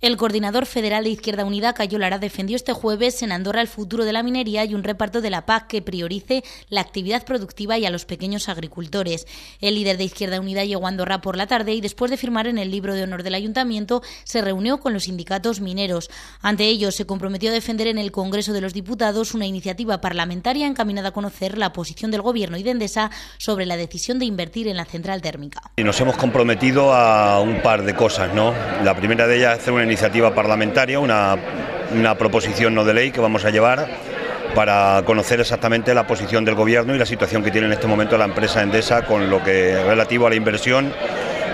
El coordinador federal de Izquierda Unida, Cayo Lara, defendió este jueves en Andorra el futuro de la minería y un reparto de la PAC que priorice la actividad productiva y a los pequeños agricultores. El líder de Izquierda Unida llegó a Andorra por la tarde y después de firmar en el libro de honor del ayuntamiento se reunió con los sindicatos mineros. Ante ello, se comprometió a defender en el Congreso de los Diputados una iniciativa parlamentaria encaminada a conocer la posición del Gobierno y de Endesa sobre la decisión de invertir en la central térmica. Y nos hemos comprometido a un par de cosas, ¿no? La primera de ellas es hacer una iniciativa parlamentaria, una, proposición no de ley que vamos a llevar para conocer exactamente la posición del Gobierno y la situación que tiene en este momento la empresa Endesa con lo que relativo a la inversión,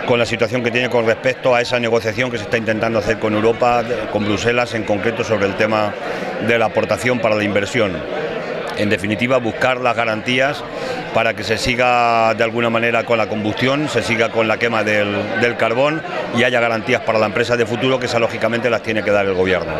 con la situación que tiene con respecto a esa negociación que se está intentando hacer con Europa, con Bruselas en concreto sobre el tema de la aportación para la inversión. En definitiva, buscar las garantías para que se siga de alguna manera con la combustión, se siga con la quema del, carbón y haya garantías para la empresa de futuro que esa lógicamente las tiene que dar el gobierno.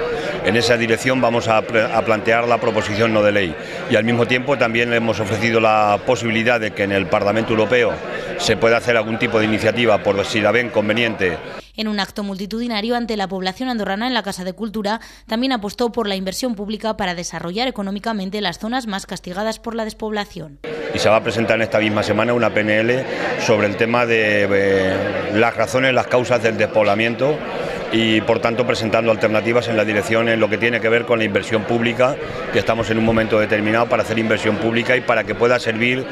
En esa dirección vamos a, plantear la proposición no de ley y al mismo tiempo también le hemos ofrecido la posibilidad de que en el Parlamento Europeo se pueda hacer algún tipo de iniciativa por si la ven conveniente en un acto multitudinario ante la población andorrana en la Casa de Cultura, también apostó por la inversión pública para desarrollar económicamente las zonas más castigadas por la despoblación. Y se va a presentar en esta misma semana una PNL sobre el tema de eh, las razones, las causas del despoblamiento y por tanto presentando alternativas en la dirección en lo que tiene que ver con la inversión pública, que estamos en un momento determinado para hacer inversión pública y para que pueda servir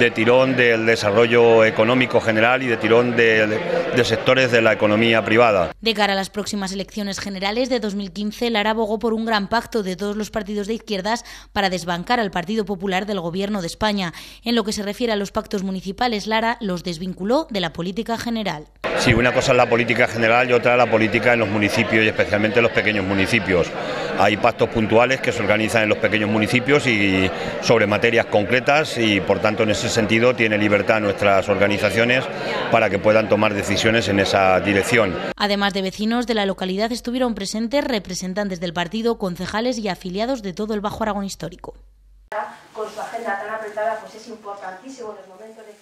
de tirón del desarrollo económico general y de tirón de, sectores de la economía privada. De cara a las próximas elecciones generales de 2015, Lara abogó por un gran pacto de todos los partidos de izquierdas para desbancar al Partido Popular del Gobierno de España. En lo que se refiere a los pactos municipales, Lara los desvinculó de la política general. Sí, una cosa es la política general y otra la política en los municipios y especialmente en los pequeños municipios. Hay pactos puntuales que se organizan en los pequeños municipios y sobre materias concretas y por tanto en ese sentido tiene libertad nuestras organizaciones para que puedan tomar decisiones en esa dirección. Además de vecinos de la localidad estuvieron presentes representantes del partido, concejales y afiliados de todo el Bajo Aragón histórico. Con su agenda tan apretada, pues es importantísimo en los momentos de